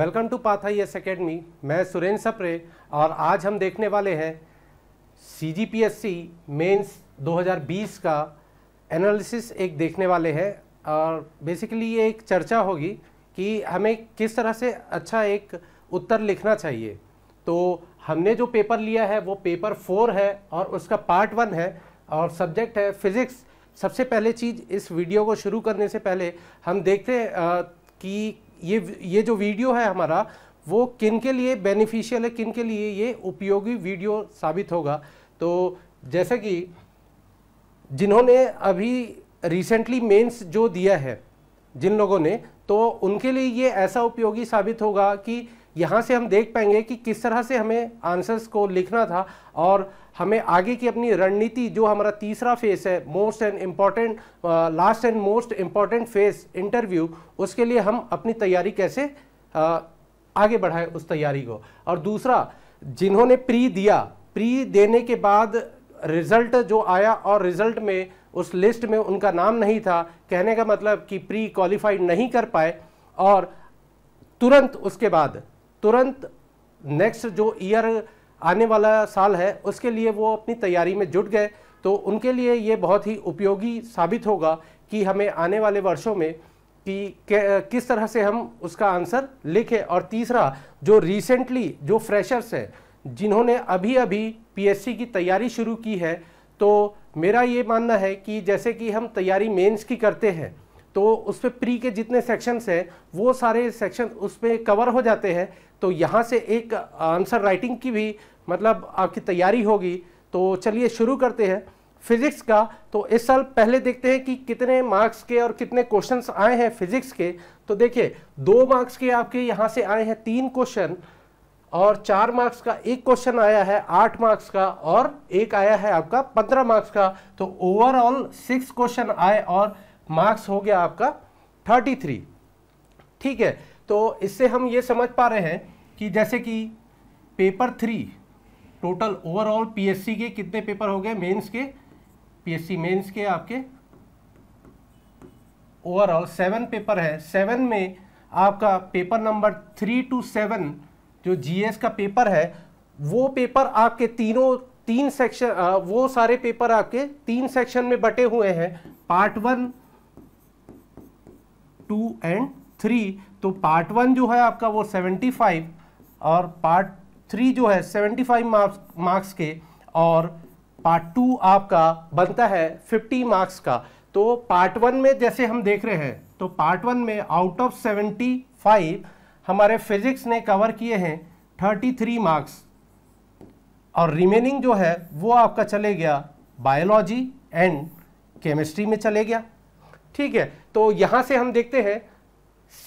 Welcome to पाथा S academy मैं सुरेंद्र सप्रे और आज हम देखने वाले हैं C G P S C mains 2020 का एनालिसिस एक देखने वाले हैं और बेसिकली ये एक चर्चा होगी कि हमें किस तरह से अच्छा एक उत्तर लिखना चाहिए। तो हमने जो पेपर लिया है, वो पेपर फोर है और उसका पार्ट वन है और सब्जेक्ट है फिज़िक्स सबसे पहले चीज़ इस वीडियो को शुरू करने से पहले हम देखते हैं कि ये ये जो वीडियो है हमारा, वो किन के लिए बेनिफिशियल है, किन के लिए ये उपयोगी वीडियो साबित होगा? तो जैसे कि जिन्होंने अभी रिसेंटली मेंस जो दिया है, जिन लोगों ने तो उनके लिए ये ऐसा उपयोगी साबित होगा कि यहाँ से हम देख पाएँगे कि किस तरह से हमें आंसर्स को लिखना था और हमें आगे की अपनी रणनीति जो हमारा तीसरा फेस है most and important last and most important phase interview उसके लिए हम अपनी तैयारी कैसे uh, आगे बढ़ाएँ उस तैयारी को। और दूसरा जिन्होंने प्री दिया प्री देने के बाद रिज़ल्ट जो आया और रिज़ल्ट में उस लिस्ट में उनका नाम नहीं था कहने का मतलब कि प्री क्वालिफाइड नहीं कर पाए और तुरंत उसके बाद तुरंत नेक्स्ट जो ईयर आने वाला साल है, उसके लिए वो अपनी तैयारी में जुट गए। तो उनके लिए ये बहुत ही उपयोगी साबित होगा कि हमें आने वाले वर्षों में कि किस तरह से हम उसका आंसर लिखें। और तीसरा, जो रिसेंटली जो फ्रेशर्स हैं, जिन्होंने अभी अभी पीएससी की तैयारी शुरू की है तो मेरा ये मानना है कि जैसे कि हम तैयारी मेंस की करते हैं तो उस पर प्री के जितने सेक्शंस हैं, वो सारे सेक्शन उस पर कवर हो जाते हैं। तो यहाँ से एक आंसर राइटिंग की भी मतलब आपकी तैयारी होगी। तो चलिए शुरू करते हैं। फिजिक्स का तो इस साल पहले देखते हैं कि कितने मार्क्स के और कितने क्वेश्चंस आए हैं फिजिक्स के। तो देखिए, दो मार्क्स के आपके यहाँ से आए हैं तीन क्वेश्चन और चार मार्क्स का एक क्वेश्चन आया है आठ मार्क्स का, और एक आया है आपका पंद्रह मार्क्स का। तो ओवरऑल सिक्स क्वेश्चन आए और मार्क्स हो गया आपका थर्टी थ्री। ठीक है तो इससे हम ये समझ पा रहे हैं कि जैसे कि paper three, total overall PSC के कितने पेपर हो गए? मेंस के पीएससी मेंस के आपके ओवरऑल सेवन पेपर है। सेवन में आपका paper number three two seven जो जीएस का पेपर है, वो पेपर आपके तीनों, तीन सेक्शन वो सारे पेपर आपके तीन सेक्शन में बटे हुए हैं। Part one two and three तो पार्ट वन जो है आपका वो सेवेंटी फाइव और पार्ट थ्री जो है सेवेंटी फाइव मार्क्स मार्क्स के और पार्ट टू आपका बनता है फिफ्टी मार्क्स का। तो पार्ट वन में जैसे हम देख रहे हैं तो पार्ट वन में आउट ऑफ़ सेवेंटी फाइव हमारे फिजिक्स ने कवर किए हैं थर्टी थ्री मार्क्स और रिमेनिंग जो है वो आपका चले गया बायोलॉजी एंड केमिस्ट्री में चले गया। ठीक है तो यहाँ से हम देखते हैं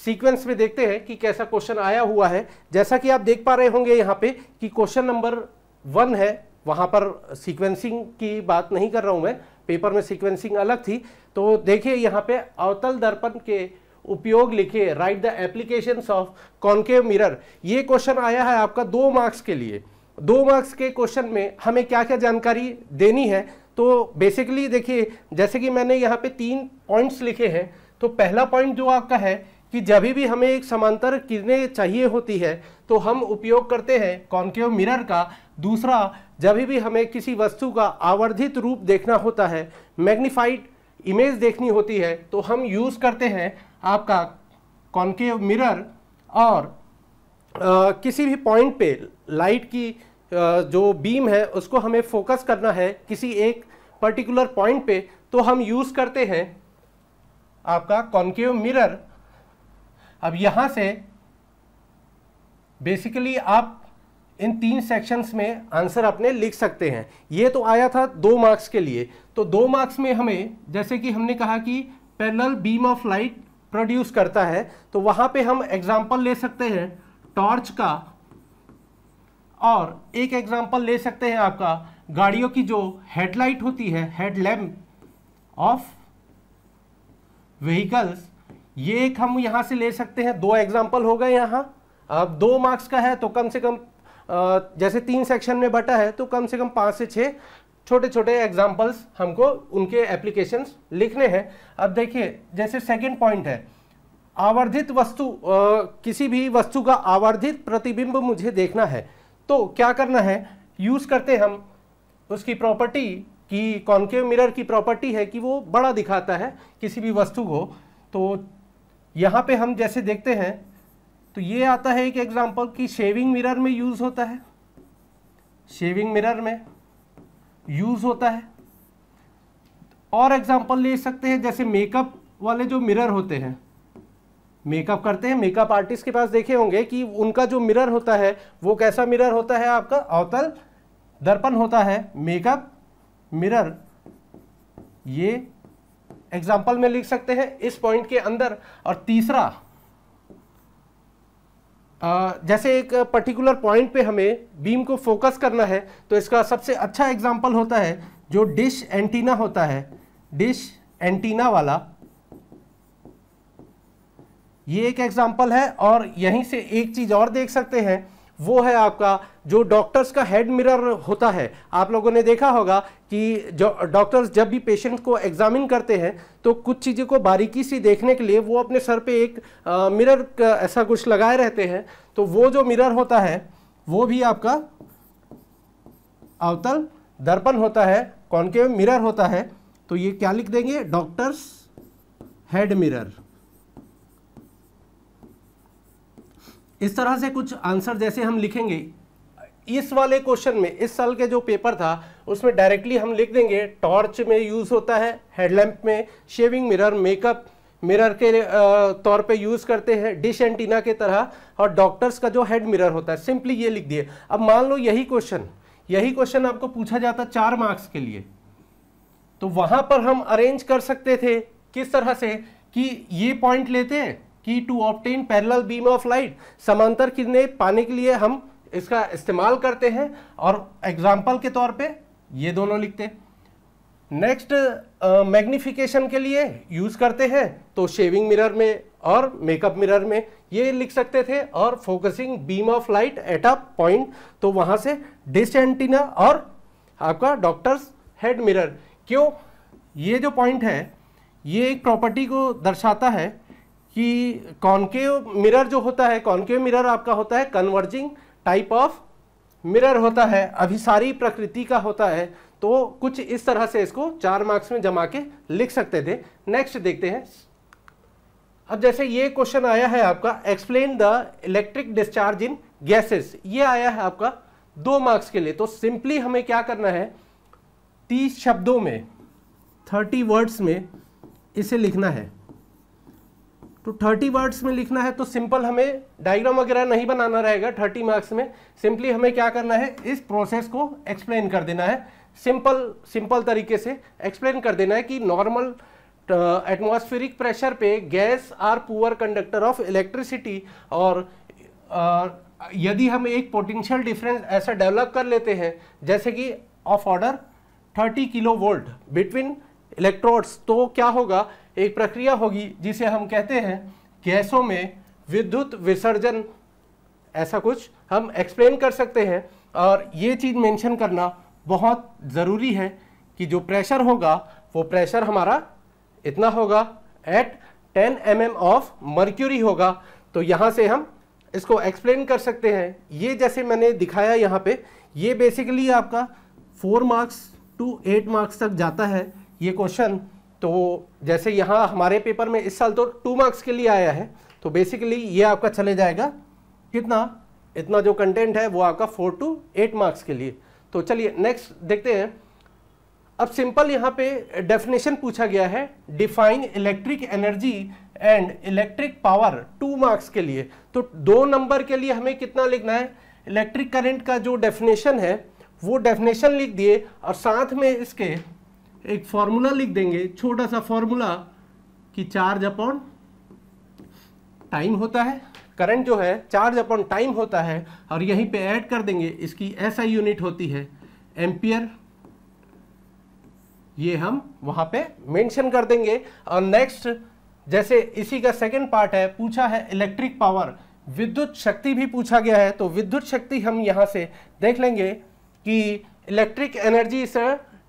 सीक्वेंस में देखते हैं कि कैसा क्वेश्चन आया हुआ है। जैसा कि आप देख पा रहे होंगे यहाँ पे कि क्वेश्चन नंबर वन है, वहाँ पर सीक्वेंसिंग की बात नहीं कर रहा हूँ मैं पेपर में सीक्वेंसिंग अलग थी। तो देखिए यहाँ पे अवतल दर्पण के उपयोग लिखे write the application of concave mirror ये क्वेश्चन आया है आपका दो मार्क्स के लिए। दो मार्क्स के क्वेश्चन में हमें क्या क्या जानकारी देनी है तो बेसिकली देखिए जैसे कि मैंने यहाँ पे तीन पॉइंट्स लिखे हैं तो पहला पॉइंट जो आपका है कि जब भी हमें एक समांतर किरणें चाहिए होती है तो हम उपयोग करते हैं कॉन्केव मिरर का। दूसरा जब भी हमें किसी वस्तु का आवर्धित रूप देखना होता है मैग्नीफाइड इमेज देखनी होती है तो हम यूज़ करते हैं आपका कॉन्केव मिरर और आ, किसी भी पॉइंट पे लाइट की जो बीम है, उसको हमें फोकस करना है किसी एक पर्टिकुलर पॉइंट पे तो हम यूज़ करते हैं आपका कॉन्केव मिरर अब यहाँ से बेसिकली आप इन तीन सेक्शंस में आंसर अपने लिख सकते हैं। ये तो आया था दो मार्क्स के लिए। तो दो मार्क्स में हमें, जैसे कि हमने कहा कि parallel beam of light produce करता है तो वहाँ पे हम एग्जांपल ले सकते हैं। टॉर्च का और एक एग्जांपल ले सकते हैं आपका। गाड़ियों की जो हेडलाइट होती है हेडलैम्प ऑफ़ व्हीकल्स ये एक हम यहाँ से ले सकते हैं। दो एग्ज़ाम्पल हो गए यहाँ। अब दो मार्क्स का है तो कम से कम जैसे तीन सेक्शन में बटा है तो कम से कम पाँच से छह छोटे छोटे एग्जाम्पल्स हमको उनके एप्लीकेशंस लिखने हैं। अब देखिए जैसे सेकंड पॉइंट है आवर्धित वस्तु आ, किसी भी वस्तु का आवर्धित प्रतिबिंब मुझे देखना है। तो क्या करना है? यूज़ करते हम उसकी प्रॉपर्टी की कॉन्केव मिरर की प्रॉपर्टी है कि वो बड़ा दिखाता है, किसी भी वस्तु को। तो यहाँ पे हम जैसे देखते हैं तो ये आता है एक एग्जांपल कि शेविंग मिरर में यूज़ होता है। शेविंग मिरर में यूज़ होता है। और एग्जांपल ले सकते हैं, जैसे मेकअप वाले जो मिरर होते हैं। मेकअप करते हैं, मेकअप आर्टिस्ट के पास देखे होंगे कि उनका जो मिरर होता है, वो कैसा मिरर होता है आपका? अवतल दर्पण होता है, मेकअप, मिरर। ये एग्ज़ाम्पल में लिख सकते हैं इस पॉइंट के अंदर। और तीसरा जैसे एक पर्टिकुलर पॉइंट पे हमें बीम को फोकस करना है तो इसका सबसे अच्छा एग्ज़ाम्पल होता है जो डिश एंटीना होता है। डिश एंटीना वाला ये एक एग्ज़ाम्पल है और यहीं से एक चीज़ और देख सकते हैं। वो है आपका जो डॉक्टर्स का हेड मिरर होता है। आप लोगों ने देखा होगा कि जो डॉक्टर्स जब भी पेशेंट को एग्जामिन करते हैं तो कुछ चीज़ों को बारीकी से देखने के लिए वो अपने सर पे एक आ, मिरर का ऐसा कुछ लगाए रहते हैं। तो वो जो मिरर होता है वो भी आपका अवतल दर्पण होता है कॉन्केव मिरर होता है। तो ये क्या लिख देंगे? डॉक्टर्स हेड मिरर इस तरह से कुछ आंसर जैसे हम लिखेंगे, इस वाले क्वेश्चन में, इस साल के जो पेपर था, उसमें डायरेक्टली हम लिख देंगे टॉर्च में यूज़ होता है हेडलैम्प में शेविंग मिरर मेकअप मिरर के तौर पे यूज़ करते हैं डिश एंटीना के तरह, और डॉक्टर्स का जो हेड मिरर होता है सिंपली ये लिख दिए। अब मान लो यही क्वेश्चन यही क्वेश्चन आपको पूछा जाता चार मार्क्स के लिए। तो वहाँ पर हम अरेंज कर सकते थे, किस तरह से, कि ये पॉइंट लेते हैं कि to obtain parallel beam of light समांतर किरणें पाने के लिए हम इसका इस्तेमाल करते हैं और एग्ज़ाम्पल के तौर पे ये दोनों लिखते नेक्स्ट मैग्निफिकेशन के लिए यूज़ करते हैं तो शेविंग मिरर में और मेकअप मिरर में ये लिख सकते थे और focusing beam of light at a point तो वहाँ से डिस एंटीना और आपका डॉक्टर्स हेड मिरर क्यों? ये जो पॉइंट है, ये एक प्रॉपर्टी को दर्शाता है कि कॉन्केव मिरर जो होता है कॉन्केव मिरर आपका होता है कन्वर्जिंग टाइप ऑफ़ मिरर होता है, अभिसारी प्रकृति का होता है। तो कुछ इस तरह से इसको चार मार्क्स में जमा के लिख सकते थे। नेक्स्ट देखते हैं। अब जैसे ये क्वेश्चन आया है आपका explain the electric discharge in gases ये आया है आपका दो मार्क्स के लिए। तो सिंपली हमें क्या करना है? तीस शब्दों में थर्टी वर्ड्स में इसे लिखना है। तो थर्टी वर्ड्स में लिखना है तो सिंपल हमें डायग्राम वगैरह नहीं बनाना रहेगा थर्टी मार्क्स में। सिंपली हमें क्या करना है इस प्रोसेस को एक्सप्लेन कर देना है। सिंपल सिंपल तरीके से एक्सप्लेन कर देना है कि नॉर्मल एटमॉस्फेरिक प्रेशर पे gas are poor conductor of electricity और uh, यदि हम एक पोटेंशियल डिफरेंस ऐसा डेवलप कर लेते हैं जैसे कि of order 30 kilo volt between electrodes तो क्या होगा? एक प्रक्रिया होगी जिसे हम कहते हैं गैसों में विद्युत विसर्जन। ऐसा कुछ हम एक्सप्लेन कर सकते हैं। और ये चीज़ मेंशन करना बहुत ज़रूरी है कि जो प्रेशर होगा, वो प्रेशर हमारा इतना होगा। At 10 M M of mercury होगा। तो यहाँ से हम इसको एक्सप्लेन कर सकते हैं। ये जैसे मैंने दिखाया यहाँ पे, ये बेसिकली आपका four marks two eight marks तक जाता है। ये क्वेश्चन तो जैसे यहाँ हमारे पेपर में इस साल तो टू मार्क्स के लिए आया है तो बेसिकली ये आपका चले जाएगा। कितना? इतना जो कंटेंट है वो आपका फोर टू एट मार्क्स के लिए। तो चलिए नेक्स्ट देखते हैं। अब सिंपल यहाँ पे डेफिनेशन पूछा गया है define electric energy and electric power two marks के लिए। तो दो नंबर के लिए हमें कितना लिखना है? इलेक्ट्रिक करंट का जो डेफिनेशन है, वो डेफिनेशन लिख दिए और साथ में इसके एक फॉर्मूला लिख देंगे। छोटा सा फॉर्मूला कि चार्ज अपॉन टाइम होता है। करंट जो है चार्ज अपॉन टाइम होता है और यहीं पे ऐड कर देंगे। इसकी ऐसा यूनिट होती है। एम्पियर ये हम वहाँ पे मेंशन कर देंगे। और नेक्स्ट जैसे इसी का सेकंड पार्ट है, पूछा है इलेक्ट्रिक पावर विद्युत शक्ति भी पूछा गया है तो विद्युत शक्ति हम यहाँ से देख लेंगे कि इलेक्ट्रिक एनर्जी इज़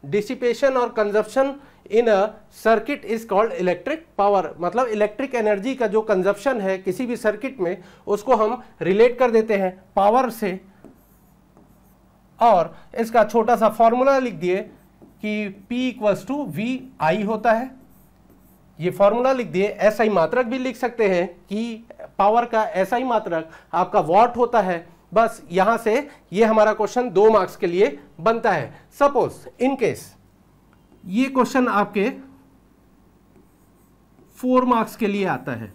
डिसिपेशन और consumption in a circuit is called electric power मतलब इलेक्ट्रिक एनर्जी का जो कंजप्शन है किसी भी सर्किट में, उसको हम रिलेट कर देते हैं पावर से। और इसका छोटा सा फॉर्मूला लिख दिए कि P equals to V I होता है। ये फॉर्मूला लिख दिए ऐसा ही मात्रक भी लिख सकते हैं कि पावर का ऐसा ही मात्रक आपका वॉट होता है। बस यहाँ से ये हमारा क्वेश्चन दो मार्क्स के लिए बनता है। सपोज़ इन केस ये क्वेश्चन आपके फोर मार्क्स के लिए आता है।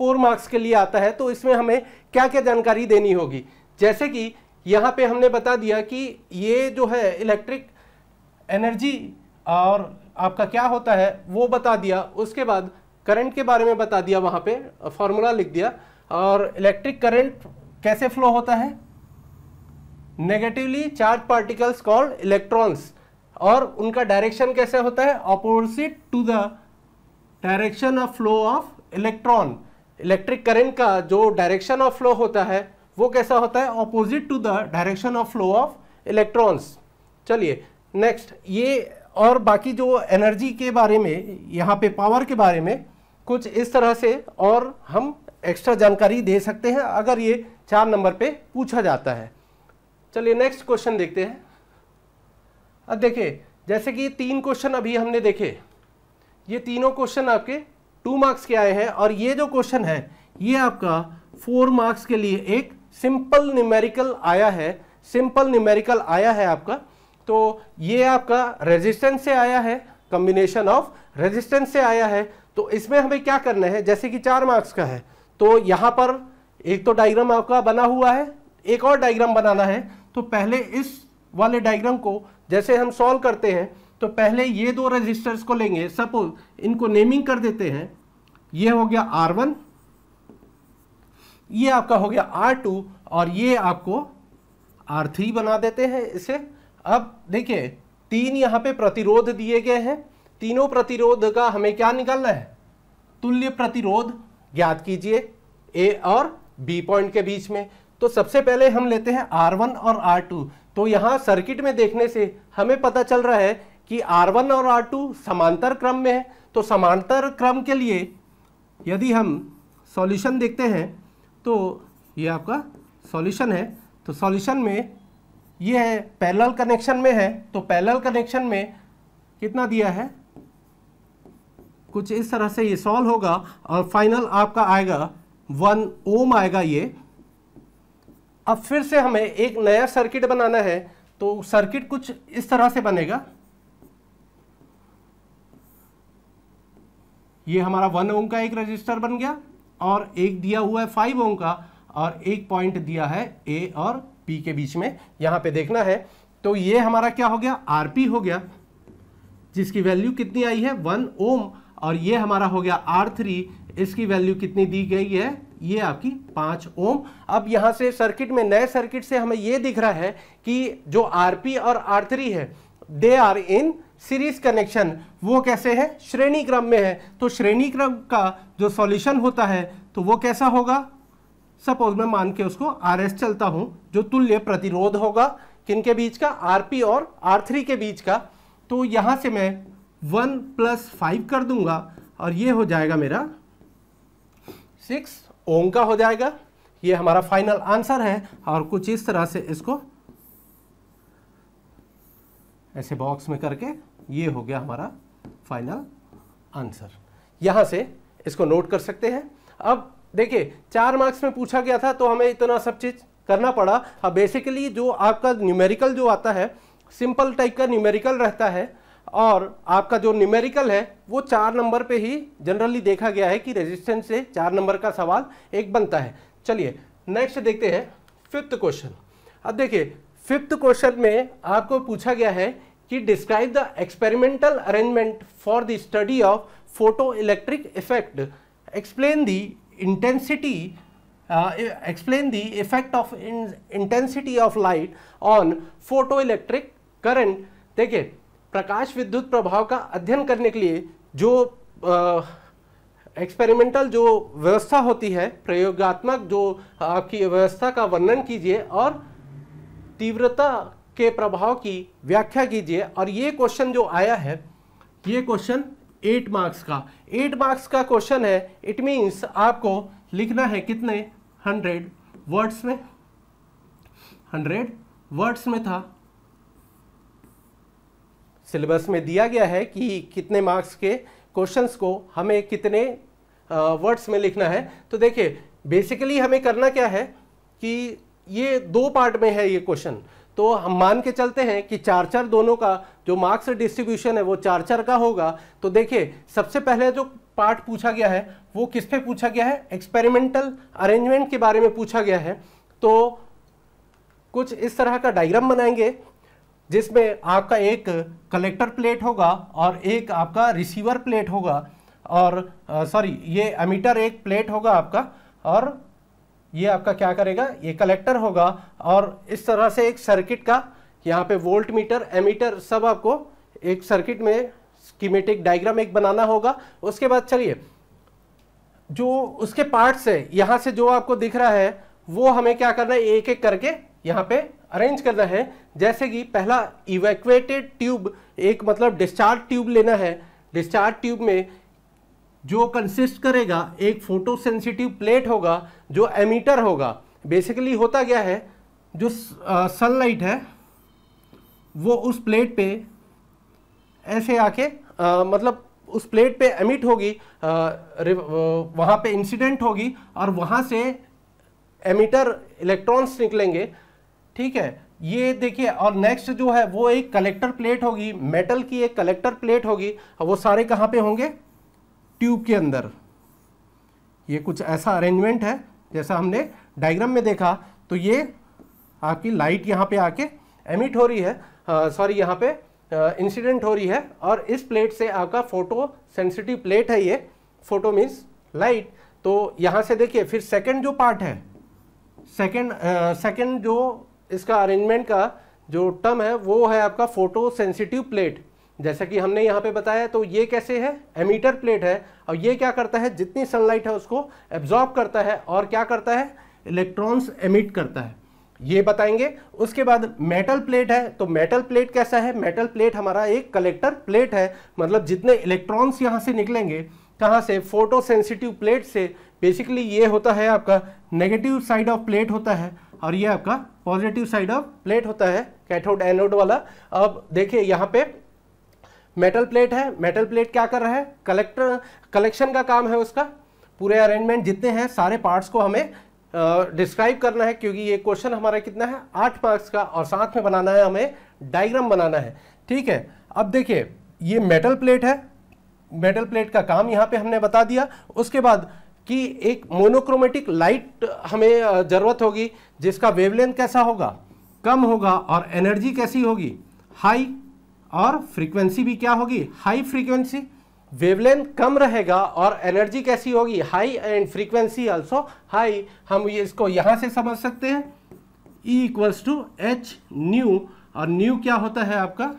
फोर मार्क्स के लिए आता है तो इसमें हमें क्या क्या जानकारी देनी होगी? जैसे कि यहाँ पे हमने बता दिया कि ये जो है इलेक्ट्रिक एनर्जी और आपका क्या होता है, वो बता दिया। उसके बाद करंट के बारे में बता दिया, वहाँ पे फॉर्मूला लिख दिया। और इलेक्ट्रिक करंट कैसे फ्लो होता है? Negatively charge particles called electrons और उनका डायरेक्शन कैसे होता है? Opposite to the direction of flow of electron electric current का जो डायरेक्शन ऑफ़ फ्लो होता है, वो कैसा होता है? Opposite to the direction of flow of electrons चलिए नेक्स्ट ये और बाकी जो एनर्जी के बारे में, यहाँ पे पावर के बारे में, कुछ इस तरह से और हम एक्स्ट्रा जानकारी दे सकते हैं। अगर ये चार नंबर पे पूछा जाता है। चलिए नेक्स्ट क्वेश्चन देखते हैं। अब देखिए, जैसे कि तीन क्वेश्चन अभी हमने देखे, ये तीनों क्वेश्चन आपके टू मार्क्स के आए हैं और ये जो क्वेश्चन है, ये आपका फोर मार्क्स के लिए एक सिंपल न्यूमेरिकल आया है सिंपल न्यूमेरिकल आया है आपका। तो ये आपका रेजिस्टेंस से आया है कॉम्बिनेशन ऑफ़ रेजिस्टेंस से आया है। तो इसमें हमें क्या करना है? जैसे कि चार मार्क्स का है तो यहाँ पर एक तो डायग्राम आपका बना हुआ है, एक और डायग्राम बनाना है। तो पहले इस वाले डायग्राम को जैसे हम सॉल्व करते हैं तो पहले ये दो रजिस्टर्स को लेंगे। सपोज़ इनको नेमिंग कर देते हैं। ये हो गया R1 ये आपका हो गया R2 और ये आपको आर थ्री बना देते हैं इसे। अब देखिए, तीन यहाँ पे प्रतिरोध दिए गए हैं। तीनों प्रतिरोध का हमें क्या निकालना है? तुल्य प्रतिरोध, ज्ञात कीजिए ए और बी पॉइंट के बीच में। तो सबसे पहले हम लेते हैं R1 और R2 तो यहाँ सर्किट में देखने से हमें पता चल रहा है कि R1 और R2 समांतर क्रम में है। तो समांतर क्रम के लिए यदि हम सॉल्यूशन देखते हैं तो ये आपका सॉल्यूशन है। तो सॉल्यूशन में ये है पैरेलल कनेक्शन में है। तो पैरेलल कनेक्शन में कितना दिया है? कुछ इस तरह से ये सॉल्व होगा और फाइनल आपका आएगा। वन ओम आएगा ये। अब फिर से हमें एक नया सर्किट बनाना है तो सर्किट कुछ इस तरह से बनेगा। ये हमारा वन ओम का एक रजिस्टर बन गया, और एक दिया हुआ है फाइव ओम का, और एक पॉइंट दिया है ए और पी के बीच में। यहाँ पे देखना है तो ये हमारा क्या हो गया? आरपी हो गया, जिसकी वैल्यू कितनी आई है? वन ओम, और ये हमारा हो गया आर थ्री इसकी वैल्यू कितनी दी गई है? ये आपकी पाँच ओम। अब यहाँ से सर्किट में, नए सर्किट से हमें ये दिख रहा है कि जो आरपी और आर थ्री है they are in series connection वो कैसे है? श्रेणी क्रम में है। तो श्रेणी क्रम का जो सॉल्यूशन होता है तो वो कैसा होगा? सपोज़ मैं मान के उसको आर एस चलता हूँ, जो तुल्य प्रतिरोध होगा किन के बीच का? आर पी और आर थ्री के बीच का। तो यहाँ से मैं वन प्लस फाइव कर दूँगा, और ये हो जाएगा मेरा सिक्स ओम का हो जाएगा। ये हमारा फाइनल आंसर है और कुछ इस तरह से इसको ऐसे बॉक्स में करके ये हो गया हमारा फाइनल आंसर यहाँ से इसको नोट कर सकते हैं। अब देखिए, चार मार्क्स में पूछा गया था तो हमें इतना सब चीज़ करना पड़ा। अब बेसिकली जो आपका न्यूमेरिकल जो आता है सिंपल टाइप का न्यूमेरिकल रहता है और आपका जो न्यूमेरिकल है, वो चार नंबर पे ही जनरली देखा गया है कि रेजिस्टेंस से चार नंबर का सवाल एक बनता है। चलिए नेक्स्ट देखते हैं फिफ्थ क्वेश्चन अब देखिए फिफ्थ क्वेश्चन में आपको पूछा गया है कि describe the experimental arrangement for the study of photo electric effect explain the intensity explain the effect of intensity of light on photo electric current देखिए प्रकाश विद्युत प्रभाव का अध्ययन करने के लिए जो एक्सपेरिमेंटल जो व्यवस्था होती है, प्रयोगात्मक जो आपकी व्यवस्था का वर्णन कीजिए और तीव्रता के प्रभाव की व्याख्या कीजिए। और ये क्वेश्चन जो आया है, ये क्वेश्चन एट मार्क्स का। एट मार्क्स का क्वेश्चन है इट मीन्स आपको लिखना है कितने? हंड्रेड वर्ड्स में। हंड्रेड वर्ड्स में था। सिलेबस में दिया गया है कि कितने मार्क्स के क्वेश्चंस को हमें कितने वर्ड्स में लिखना है। तो देखिए, बेसिकली हमें करना क्या है कि ये दो पार्ट में है ये क्वेश्चन। तो हम मान के चलते हैं कि चार चार दोनों का जो मार्क्स डिस्ट्रीब्यूशन है वो चार चार का होगा। तो देखिए, सबसे पहले जो पार्ट पूछा गया है, वो किस पे पूछा गया है? एक्सपेरिमेंटल अरेंजमेंट के बारे में पूछा गया है। तो कुछ इस तरह का डायग्राम बनाएँगे। जिसमें आपका एक कलेक्टर प्लेट होगा और एक आपका रिसीवर प्लेट होगा और सॉरी ये एमीटर एक प्लेट होगा आपका और ये आपका क्या करेगा? ये कलेक्टर होगा और इस तरह से एक सर्किट का यहाँ पे वोल्ट मीटर एमीटर सब आपको एक सर्किट में स्कीमेटिक डायग्राम एक बनाना होगा। उसके बाद चलिए, जो उसके पार्ट्स है, यहाँ से जो आपको दिख रहा है, वो हमें क्या करना है? एक एक करके यहाँ पे अरेंज करना है। जैसे कि पहला इवैक्यूएटेड ट्यूब एक मतलब डिस्चार्ज ट्यूब लेना है। डिस्चार्ज ट्यूब में जो कंसिस्ट करेगा एक फ़ोटो सेंसिटिव प्लेट होगा जो एमीटर होगा। बेसिकली होता क्या है? जो सनलाइट है वो उस प्लेट पे ऐसे आके आ, मतलब उस प्लेट पे एमिट होगी वहाँ पे इंसिडेंट होगी और वहाँ से एमिटर इलेक्ट्रॉन्स निकलेंगे। ठीक है, ये देखिए, और नेक्स्ट जो है, वो एक कलेक्टर प्लेट होगी मेटल की एक कलेक्टर प्लेट होगी। और वो सारे कहाँ पे होंगे? ट्यूब के अंदर। ये कुछ ऐसा अरेंजमेंट है, जैसा हमने डायग्राम में देखा। तो ये आपकी लाइट यहाँ पे आके एमिट हो रही है सॉरी यहाँ पे इंसिडेंट हो रही है, और इस प्लेट से आपका फ़ोटो सेंसिटिव प्लेट है ये। फ़ोटो मीन्स लाइट तो यहाँ से देखिए, फिर सेकंड जो पार्ट है सेकंड सेकंड जो इसका अरेंजमेंट का जो टर्म है, वो है आपका फ़ोटो सेंसिटिव प्लेट जैसा कि हमने यहाँ पे बताया तो ये कैसे है? एमीटर प्लेट है। और ये क्या करता है? जितनी सनलाइट है उसको एब्जॉर्ब करता है और क्या करता है? इलेक्ट्रॉन्स एमिट करता है। ये बताएँगे। उसके बाद मेटल प्लेट है तो मेटल प्लेट कैसा है? मेटल प्लेट हमारा एक कलेक्टर प्लेट है। मतलब जितने इलेक्ट्रॉन्स यहाँ से निकलेंगे, कहाँ से? फ़ोटो सेंसिटिव प्लेट से। बेसिकली ये होता है आपका नेगेटिव साइड ऑफ़ प्लेट होता है। और ये आपका पॉजिटिव साइड ऑफ़ प्लेट होता है कैथोड एनोड वाला। अब देखिए यहाँ पे मेटल प्लेट है। मेटल प्लेट क्या कर रहा है? कलेक्टर कलेक्शन का काम है उसका। पूरे अरेंजमेंट जितने हैं सारे पार्ट्स को हमें डिस्क्राइब uh, करना है क्योंकि ये क्वेश्चन हमारा कितना है? आठ मार्क्स का और साथ में बनाना है हमें डायग्राम बनाना है। ठीक है? अब देखिए ये मेटल प्लेट है। मेटल प्लेट का काम यहाँ पे हमने बता दिया। उसके बाद कि एक मोनोक्रोमेटिक लाइट हमें ज़रूरत होगी, जिसका वेवलेंथ कैसा होगा, कम होगा और एनर्जी कैसी होगी हाई और फ्रीक्वेंसी भी क्या होगी हाई फ्रीक्वेंसी वेवलेंथ कम रहेगा और एनर्जी कैसी होगी high and frequency also high हम ये इसको यहाँ से समझ सकते हैं E equals to H nu और न्यू क्या होता है आपका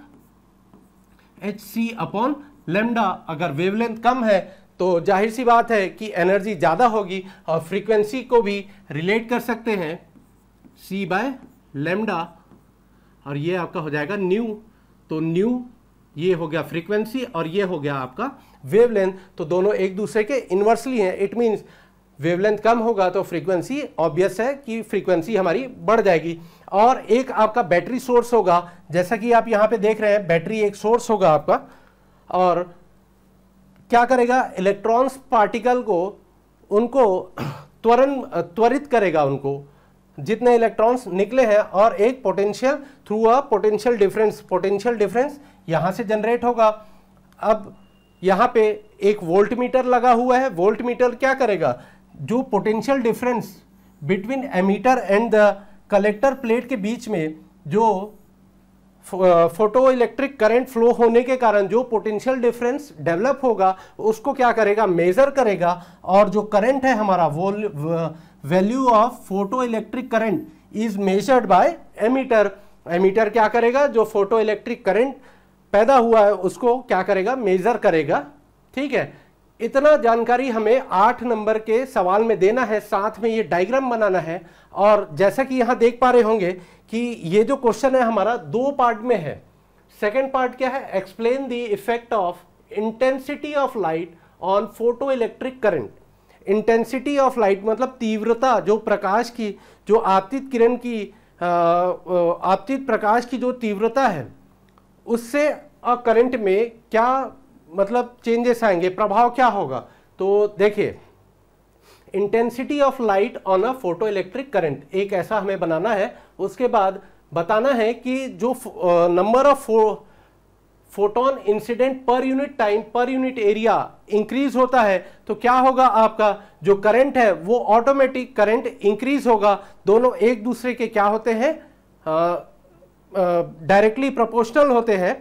एच सी अपॉन लेमडा अगर वेवलेंथ कम है तो ज़ाहिर सी बात है कि एनर्जी ज़्यादा होगी और फ्रीक्वेंसी को भी रिलेट कर सकते हैं। सी बाय लेमडा और ये आपका हो जाएगा न्यू तो न्यू ये हो गया फ्रीक्वेंसी और ये हो गया आपका वेवलेंथ तो दोनों एक दूसरे के इन्वर्सली हैं। इट मीन्स वेवलेंथ कम होगा तो फ्रीक्वेंसी ऑब्वियस है कि फ्रीक्वेंसी हमारी बढ़ जाएगी। और एक आपका बैटरी सोर्स होगा। जैसा कि आप यहाँ पे देख रहे हैं बैटरी एक सोर्स होगा आपका। और क्या करेगा? इलेक्ट्रॉन्स पार्टिकल को, उनको त्वरन त्वरित करेगा उनको। जितने इलेक्ट्रॉन्स निकले हैं और एक potential through a potential difference potential difference यहाँ से जनरेट होगा। अब यहाँ पे एक वोल्ट मीटर लगा हुआ है। वोल्ट मीटर क्या करेगा? जो potential difference between ammeter and the collector plate के बीच में जो फ़ोटो इलेक्ट्रिक करंट फ्लो होने के कारण जो पोटेंशियल डिफरेंस डेवलप होगा, उसको क्या करेगा? मेजर करेगा। और जो करंट है हमारा वो value of photo electric current is measured by ammeter ammeter क्या करेगा? जो फ़ोटो इलेक्ट्रिक करंट पैदा हुआ है, उसको क्या करेगा? मेजर करेगा। ठीक है? इतना जानकारी हमें आठ नंबर के सवाल में देना है। साथ में ये डायग्राम बनाना है। और जैसा कि यहाँ देख पा रहे होंगे कि ये जो क्वेश्चन है हमारा दो पार्ट में है। सेकेंड पार्ट क्या है? Explain the effect of intensity of light on photo electric current intensity of light मतलब तीव्रता, जो प्रकाश की, जो आपतित किरण की आपतित प्रकाश की जो तीव्रता है, उससे और करंट में क्या मतलब चेंजेस आएँगे, प्रभाव क्या होगा? तो देखिए intensity of light on a photo electric current एक ऐसा हमें बनाना है उसके बाद बताना है कि जो number of photon incident per unit time per unit area increase होता है तो क्या होगा आपका? जो करंट है, वो ऑटोमेटिक करंट इंक्रीज होगा। दोनों एक दूसरे के क्या होते हैं? डायरेक्टली प्रोपोर्शनल होते हैं।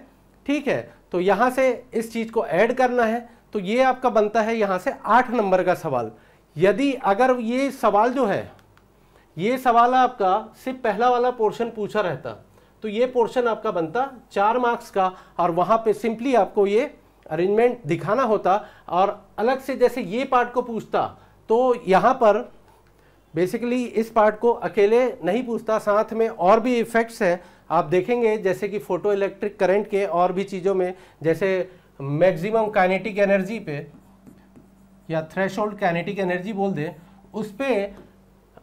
ठीक है? तो यहाँ से इस चीज़ को ऐड करना है। तो ये आपका बनता है यहाँ से आठ नंबर का सवाल। यदि अगर ये सवाल जो है ये सवाल आपका सिर्फ़ पहला वाला पोर्शन पूछा रहता। तो ये पोर्शन आपका बनता चार मार्क्स का और वहाँ पे सिंपली आपको ये अरेंजमेंट दिखाना होता और अलग से जैसे ये पार्ट को पूछता तो यहाँ पर बेसिकली इस पार्ट को अकेले नहीं पूछता, साथ में और भी इफेक्ट्स हैं। आप देखेंगे जैसे कि फ़ोटो इलेक्ट्रिक करंट के और भी चीज़ों में, जैसे मैक्सिमम काइनेटिक एनर्जी पे या थ्रेशोल्ड काइनेटिक एनर्जी बोल दें, उस पर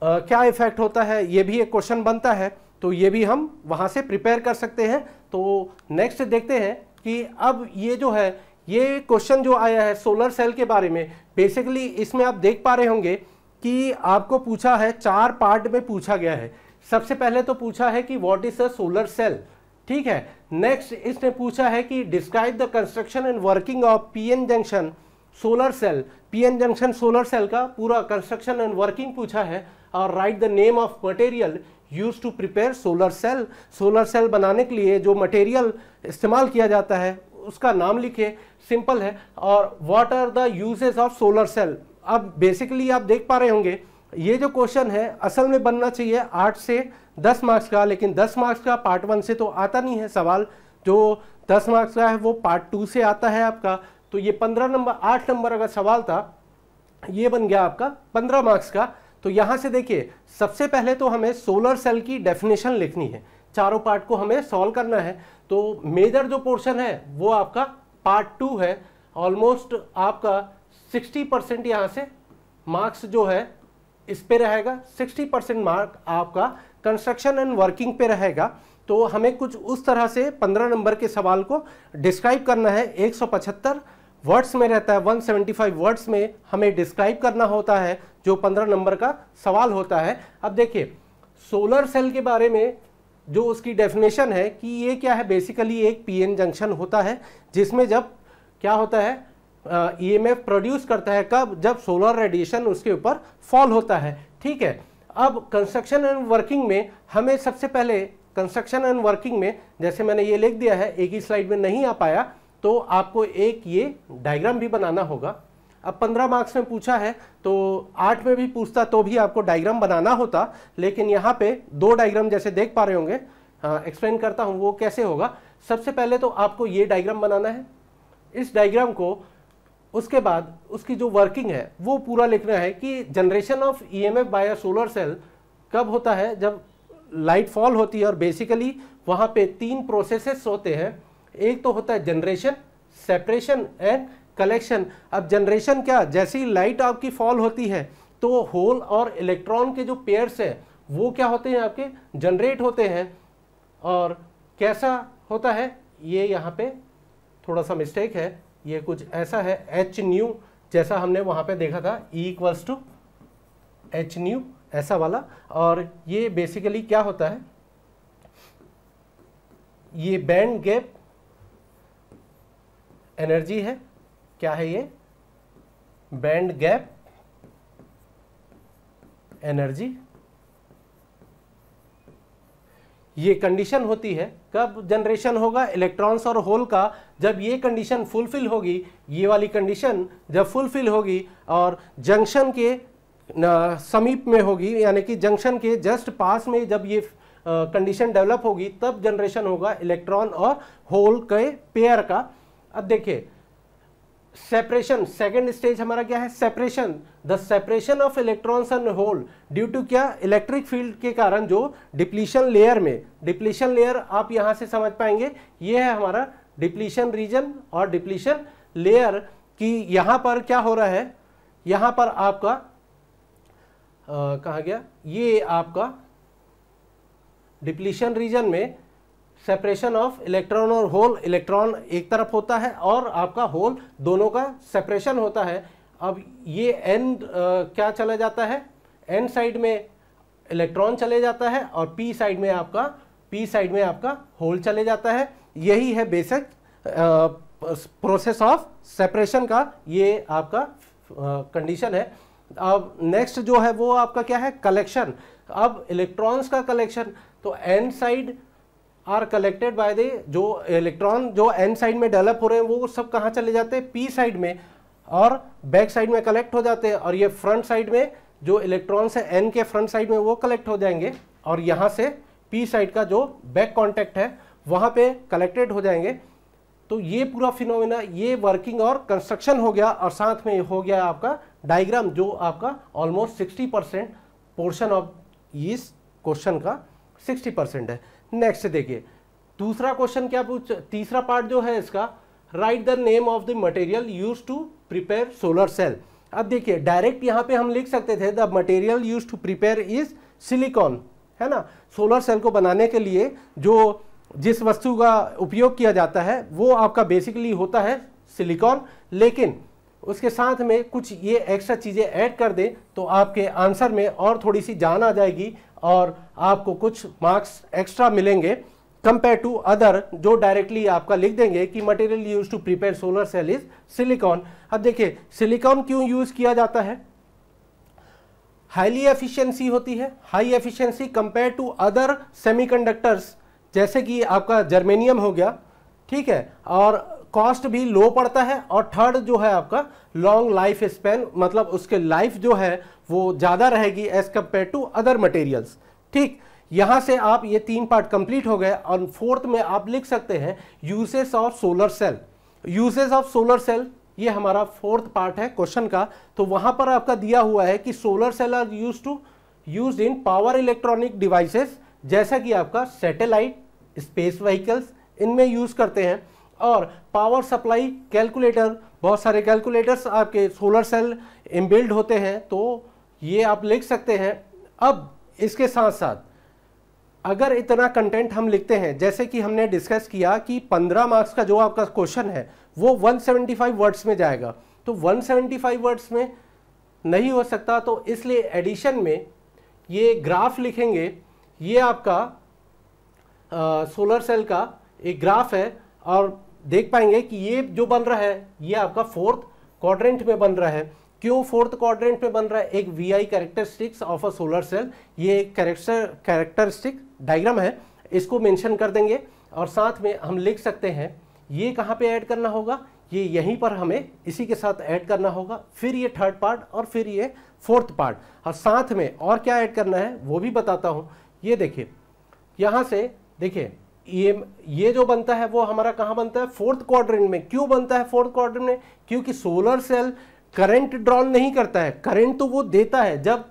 क्या इफ़ेक्ट होता है? ये भी एक क्वेश्चन बनता है। तो ये भी हम वहाँ से प्रिपेयर कर सकते हैं। तो नेक्स्ट देखते हैं कि अब ये जो है, ये क्वेश्चन जो आया है सोलर सेल के बारे में बेसिकली इसमें आप देख पा रहे होंगे कि आपको पूछा है, चार पार्ट में पूछा गया है। सबसे पहले तो पूछा है कि what is a solar cell ठीक है। नेक्स्ट इसने पूछा है कि describe the construction and working of PN junction solar cell PN junction solar cell का पूरा कंस्ट्रक्शन एंड वर्किंग पूछा है। और write the name of material use to prepare solar cell solar cell बनाने के लिए जो मटेरियल इस्तेमाल किया जाता है, उसका नाम लिखे सिंपल है। और what are the uses of solar cell अब बेसिकली आप देख पा रहे होंगे, ये जो क्वेश्चन है, असल में बनना चाहिए आठ से दस मार्क्स का, लेकिन दस मार्क्स का पार्ट वन से तो आता नहीं है सवाल। जो दस मार्क्स का है, वो पार्ट टू से आता है आपका। तो ये पंद्रह नंबर, आठ नंबर अगर सवाल था, ये बन गया आपका पंद्रह मार्क्स का। तो यहाँ से देखिए, सबसे पहले तो हमें सोलर सेल की डेफिनेशन लिखनी है। चारों पार्ट को हमें सॉल्व करना है। तो मेजर जो पोर्शन है, वो आपका पार्ट टू है। ऑलमोस्ट आपका सिक्सटी परसेंट यहाँ से मार्क्स जो है, इस पे रहेगा। 60 परसेंट मार्क आपका कंस्ट्रक्शन एंड वर्किंग पे रहेगा। तो हमें कुछ उस तरह से 15 नंबर के सवाल को डिस्क्राइब करना है। 175 वर्ड्स में रहता है। 175 वर्ड्स में हमें डिस्क्राइब करना होता है। जो 15 नंबर का सवाल होता है। अब देखिए सोलर सेल के बारे में जो उसकी डेफिनेशन है कि ये क्या है बेसिकली एक पीएन जंक्शन होता है, जिसमें जब क्या होता है ईएमएफ प्रोड्यूस करता है, कब? जब सोलर रेडिएशन उसके ऊपर फॉल होता है। ठीक है? अब कंस्ट्रक्शन एंड वर्किंग में हमें सबसे पहले कंस्ट्रक्शन एंड वर्किंग में, जैसे मैंने ये लिख दिया है, एक ही स्लाइड में नहीं आ पाया तो आपको एक ये डायग्राम भी बनाना होगा। अब पंद्रह मार्क्स में पूछा है तो आठ में भी पूछता तो भी आपको डायग्राम बनाना होता, लेकिन यहाँ पे दो डायग्राम जैसे देख पा रहे होंगे। एक्सप्लेन करता हूँ वो कैसे होगा। सबसे पहले तो आपको ये डायग्राम बनाना है। इस डायग्राम को, उसके बाद उसकी जो वर्किंग है, वो पूरा लिखना है कि generation of EMF by a solar cell कब होता है, जब लाइट फॉल होती है, और बेसिकली वहाँ पे तीन प्रोसेसेस होते हैं। एक तो होता है जनरेशन सेपरेशन एंड कलेक्शन अब जनरेशन क्या? जैसे ही लाइट आपकी फॉल होती है तो होल और इलेक्ट्रॉन के जो पेयर्स है, वो क्या होते हैं आपके? जनरेट होते हैं। और कैसा होता है? ये यहाँ पे थोड़ा सा मिस्टेक है। ये कुछ ऐसा है एच न्यू जैसा हमने वहाँ पे देखा था इक्वल्स टू एच न्यू ऐसा वाला। और ये बेसिकली क्या होता है? ये बैंड गैप एनर्जी है। क्या है ये? बैंड गैप एनर्जी ये कंडीशन होती है। कब जनरेशन होगा? इलेक्ट्रॉन्स और होल का। जब ये कंडीशन फुलफिल होगी, ये वाली कंडीशन जब फुलफिल होगी और जंक्शन के समीप में होगी, यानी कि जंक्शन के जस्ट पास में जब ये कंडीशन डेवलप होगी, तब जनरेशन होगा इलेक्ट्रॉन और होल के पेयर का। अब देखिए सेपरेशन सेकेंड स्टेज हमारा क्या है? Separation the separation of electrons and hole due to क्या? इलेक्ट्रिक फ़ील्ड के कारण जो डिप्लीशन लेयर में डिप्लीशन लेयर आप यहाँ से समझ पाएँगे, ये है हमारा डिप्लीशन रीजन और डिप्लीशन लेयर कि यहाँ पर क्या हो रहा है? यहाँ पर आपका कहा गया? ये आपका डिप्लीशन रीजन में सेपरेशन ऑफ़ इलेक्ट्रॉन और होल इलेक्ट्रॉन एक तरफ़ होता है और आपका होल दोनों का सेपरेशन होता है। अब ये एन क्या चला जाता है? एन साइड में इलेक्ट्रॉन चले जाता है और पी साइड में आपका पी साइड में आपका होल चले जाता है। यही है बेसिक प्रोसेस ऑफ़ सेपरेशन का ये आपका कंडीशन है। अब नेक्स्ट जो है वो आपका क्या है? कलेक्शन अब इलेक्ट्रॉन्स का कलेक्शन तो N side are collected by the जो इलेक्ट्रॉन, जो एन साइड में डेवलप हो रहे हैं, वो सब कहाँ चले जाते हैं? पी साइड में और बैक साइड में कलेक्ट हो जाते हैं। और ये फ्रंट साइड में जो इलेक्ट्रॉन्स है, एन के फ्रंट साइड में वो कलेक्ट हो जाएँगे। और यहाँ से पी साइड का जो बैक कॉन्टेक्ट है, वहाँ पे कलेक्टेड हो जाएँगे। तो ये पूरा फिनोमिना, ये वर्किंग और कंस्ट्रक्शन हो गया और साथ में हो गया आपका डायग्राम, जो आपका ऑलमोस्ट 60 परसेंट पोर्शन ऑफ़ इस क्वेश्चन का 60 परसेंट है। नेक्स्ट देखिए। दूसरा क्वेश्चन क्या पूछ, तीसरा पार्ट जो है इसका write the name of the material use to prepare solar cell अब देखिए डायरेक्ट यहाँ पे हम लिख सकते थे the material use to prepare is silicon है ना? सोलर सेल को बनाने के लिए जो जिस वस्तु का उपयोग किया जाता है, वो आपका बेसिकली होता है सिलिकॉन लेकिन उसके साथ में कुछ ये एक्स्ट्रा चीज़ें ऐड कर दें तो आपके आंसर में और थोड़ी सी जान आ जाएगी और आपको कुछ मार्क्स एक्स्ट्रा मिलेंगे कंपेयर टू अदर जो डायरेक्टली आपका लिख देंगे कि material use to prepare solar cell is silicon अब देखिए सिलिकॉन क्यों यूज़ किया जाता है? हाईली एफिशिएंसी होती है। High efficiency compare to other semiconductors जैसे कि आपका जर्मेनियम हो गया, ठीक है, और कॉस्ट भी लो पड़ता है, और थर्ड जो है आपका लॉन्ग लाइफ स्पेन मतलब उसके लाइफ जो है वो ज़्यादा रहेगी as compare to other materials ठीक, यहाँ से आप ये तीन पार्ट कंप्लीट हो गए और फोर्थ में आप लिख सकते हैं uses of solar cell uses of solar cell ये हमारा फोर्थ पार्ट है क्वेश्चन का तो वहाँ पर आपका दिया हुआ है कि solar cell are use to use in power electronic devices जैसा कि आपका सैटेलाइट स्पेस व्हीकल्स इनमें यूज़ करते हैं। और पावर सप्लाई कैलकुलेटर बहुत सारे कैलकुलेटर्स आपके सोलर सेल इम्बिल्ड होते हैं तो ये आप लिख सकते हैं। अब इसके साथ साथ अगर इतना कंटेंट हम लिखते हैं जैसे कि हमने डिस्कस किया कि 15 मार्क्स का जो आपका क्वेश्चन है वो 175 वर्ड्स में जाएगा। तो 175 वर्ड्स में नहीं हो सकता तो इसलिए एडिशन में ये ग्राफ लिखेंगे। ये आपका आ, सोलर सेल का एक ग्राफ है और देख पाएँगे कि ये जो बन रहा है ये आपका फोर्थ क्वाड्रेंट में बन रहा है। क्यों फोर्थ क्वाड्रेंट में बन रहा है? एक V I characteristics of a solar cell ये एक कैरेक्टर कैरेक्टरिस्टिक डायग्राम है। इसको मेंशन कर देंगे और साथ में हम लिख सकते हैं, ये कहाँ पे ऐड करना होगा? ये यहीं पर हमें इसी के साथ ऐड करना होगा। फिर ये थर्ड पार्ट और फिर ये फोर्थ पार्ट और साथ में और क्या ऐड करना है, वो भी बताता हूँ। ये देखिए, यहाँ से देखिए, ये ये जो बनता है, वो हमारा कहाँ बनता है? फोर्थ क्वाड्रेंट में। क्यों बनता है फोर्थ क्वाड्रेंट में? क्योंकि सोलर सेल करंट ड्रॉ नहीं करता है, करंट तो वो देता है, जब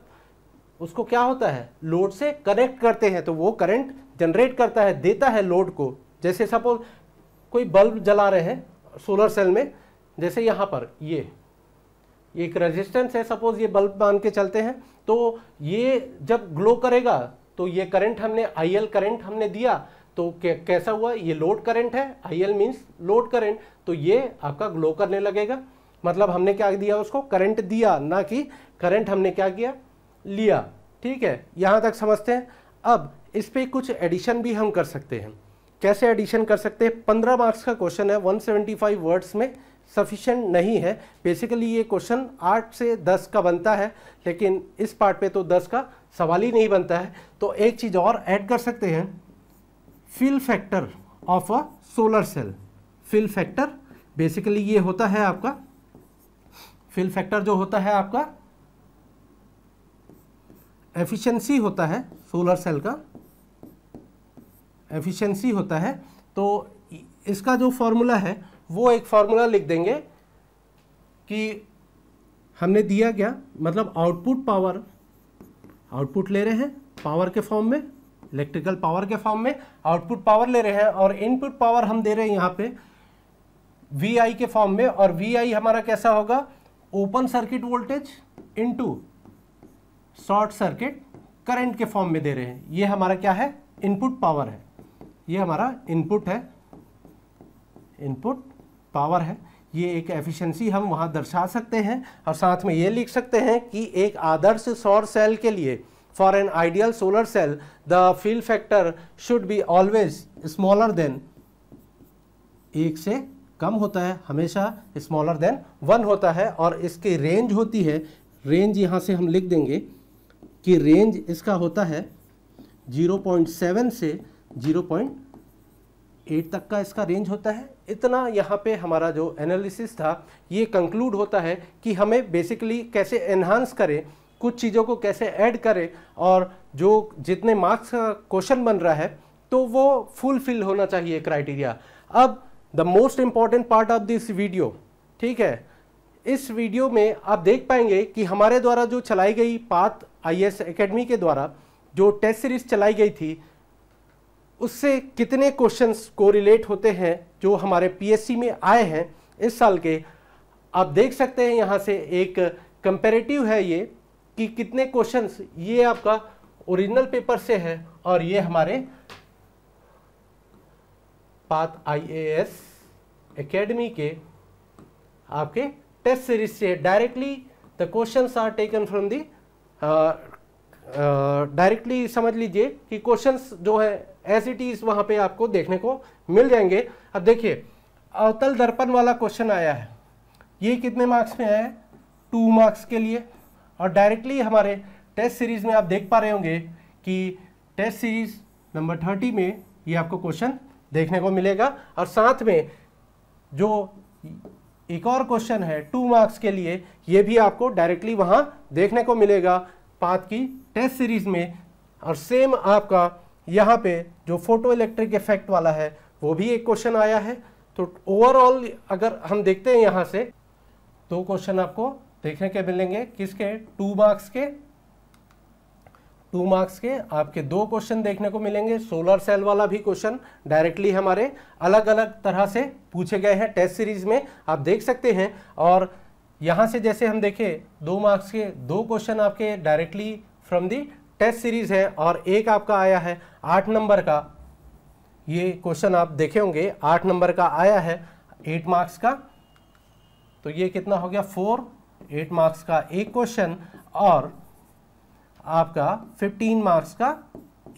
उसको क्या होता है, लोड से कनेक्ट करते हैं तो वो करंट जनरेट करता है, देता है लोड को। जैसे सपोज़ कोई बल्ब जला रहे हैं सोलर सेल में, जैसे यहाँ पर, ये एक रेजिस्टेंस है, सपोज़ ये बल्ब मान के चलते हैं तो ये जब ग्लो करेगा तो ये करंट हमने आई एल करंट हमने दिया तो कैसा हुआ, ये लोड करंट है I L means load current तो ये आपका ग्लो करने लगेगा। मतलब हमने क्या दिया उसको? करंट दिया, ना कि करंट हमने क्या किया? लिया। ठीक है? यहाँ तक समझते हैं? अब इस पर कुछ एडिशन भी हम कर सकते हैं। कैसे एडिशन कर सकते हैं? पंद्रह मार्क्स का क्वेश्चन है। 175 वर्ड्स में सफिशेंट नहीं है। बेसिकली ये क्वेश्चन आठ से दस का बनता है, लेकिन इस पार्ट पे तो दस का सवाल ही नहीं बनता है। तो एक चीज़ और ऐड कर सकते हैं। Fill factor of a solar cell fill factor basically ये होता है आपका फिल फैक्टर जो होता है आपका एफिशिएंसी होता है सोलर सेल का एफिशिएंसी होता है तो इसका जो फॉर्मूला है, वो एक फॉर्मूला लिख देंगे कि हमने दिया क्या? मतलब आउटपुट पावर आउटपुट ले रहे हैं पावर के फॉर्म में इलेक्ट्रिकल पावर के फॉर्म में आउटपुट पावर ले रहे हैं और इनपुट पावर हम दे रहे हैं यहाँ पे वी आई के फॉर्म में और वी आई हमारा कैसा होगा? Open circuit voltage into short circuit current के फॉर्म में दे रहे हैं। ये हमारा क्या है? इनपुट पावर है। ये हमारा इनपुट है। इनपुट पावर है। ये एक एफिशिएंसी हम वहाँ दर्शा सकते हैं और साथ में ये लिख सकते हैं कि एक आदर्श सौर सेल के लिए for an ideal solar cell the fill factor should be always smaller than एक से कम होता है, हमेशा स्मॉलर देन वन होता है और इसकी रेंज होती है। रेंज यहाँ से हम लिख देंगे कि रेंज इसका होता है 0.7 से 0.8 तक का इसका रेंज होता है। इतना यहाँ पे हमारा जो एनालिसिस था, ये कंक्लूड होता है कि हमें बेसिकली कैसे एनहांस करें, कुछ चीज़ों को कैसे ऐड करें और जो जितने मार्क्स का क्वेश्चन बन रहा है तो वो फुलफिल होना चाहिए क्राइटेरिया अब the most important part of this video ठीक है? इस वीडियो में आप देख पाएँगे कि हमारे द्वारा जो चलाई गई पाथ आई एस अकेडमी के द्वारा, जो टेस्ट सीरीज़ चलाई गई थी, उससे कितने क्वेश्चंस को रिलेट होते हैं जो हमारे पीएससी में आए हैं इस साल के? आप देख सकते हैं यहाँ से एक कंपेरेटिव है ये, कि कितने क्वेश्चंस ये आपका ओरिजिनल पेपर से है और ये हमारे पाथ आईएएस एकेडमी के आपके टेस्ट सीरीज़ से directly the questions are taken from the directly समझ लीजिए कि क्वेश्चंस जो है एस इट इज़ वहाँ पे आपको देखने को मिल जाएँगे। अब देखिए, अवतल दर्पण वाला क्वेश्चन आया है। ये कितने मार्क्स में आया है? टू मार्क्स के लिए। और डायरेक्टली हमारे टेस्ट सीरीज़ में आप देख पा रहे होंगे कि टेस्ट सीरीज़ नंबर थर्टी में ये आपको क्वेश्चन देखने को मिलेगा। और साथ में जो एक और क्वेश्चन है टू मार्क्स के लिए, ये भी आपको डायरेक्टली वहाँ देखने को मिलेगा पाथ की टेस्ट सीरीज़ में। और सेम आपका यहाँ पे जो फ़ोटो इलेक्ट्रिक इफ़ेक्ट वाला है, वो भी एक क्वेश्चन आया है। तो ओवरऑल अगर हम देखते हैं यहाँ से, दो तो क्वेश्चन आपको देखने के मिलेंगे, किसके? टू मार्क्स के टू मार्क्स के आपके दो क्वेश्चन देखने को मिलेंगे। सोलर सेल वाला भी क्वेश्चन डायरेक्टली हमारे अलग अलग तरह से पूछे गए हैं टेस्ट सीरीज़ में। आप देख सकते हैं और यहाँ से जैसे हम देखें, दो मार्क्स के दो क्वेश्चन आपके directly from the test series है और एक आपका आया है आठ नंबर का। ये क्वेश्चन आप देखे होंगे, आठ नंबर का आया है एट मार्क्स का। तो ये कितना हो गया? फोर एट मार्क्स का एक क्वेश्चन और आपका 15 मार्क्स का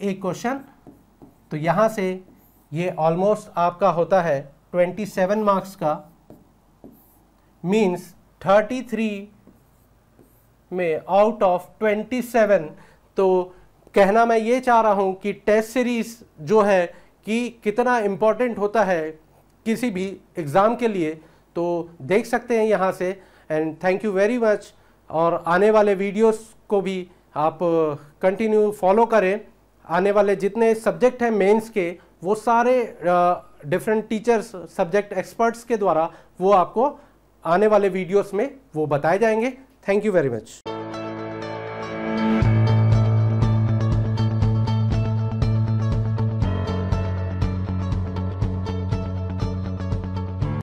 एक क्वेश्चन तो यहाँ से ये ऑलमोस्ट आपका होता है 27 मार्क्स का. मींस 33 में आउट ऑफ़ 27 तो कहना मैं ये चाह रहा हूँ कि टेस्ट सीरीज़ जो है कि कितना इम्पोर्टेंट होता है किसी भी एग्ज़ाम के लिए तो देख सकते हैं यहाँ से. And thank you very much और आने वाले वीडियोस को भी आप कंटिन्यू फॉलो करें। आने वाले जितने सब्जेक्ट हैं मेंस के, वो सारे डिफरेंट टीचर्स सब्जेक्ट एक्सपर्ट्स के द्वारा वो आपको आने वाले वीडियोस में वो बताए जाएँगे। Thank you very much